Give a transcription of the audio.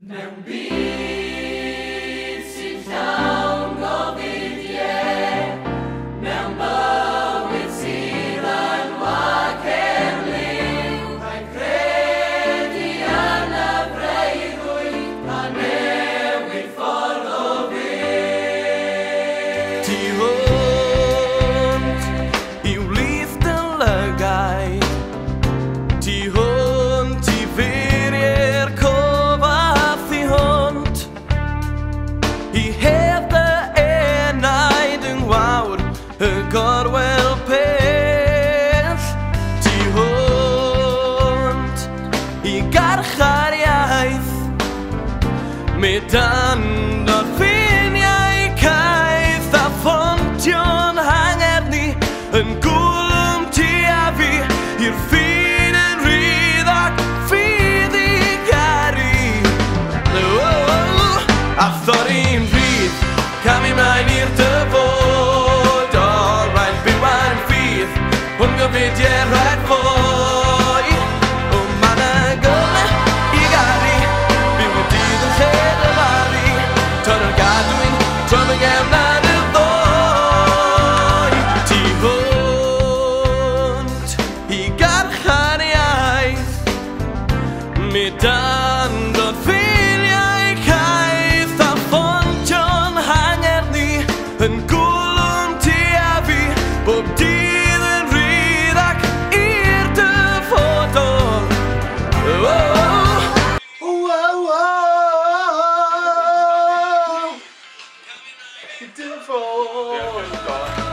Nambi. Mi dan dod ffiniau caeth a ffontio'n hanger ni yn gwlwm ti a fi i'r ffin yn rydd ac ffydd i gari. Oh, A thor i'n rydd, cam i mlaen i'r dyr barchaniaeth Mi dan dod ffiliau caeth A ffontion hanger ni Yn gwlwm ti a fi Bob dydd yn rydd ac i'r dyfodol oh, oh, oh. oh, oh, oh. Dyfodol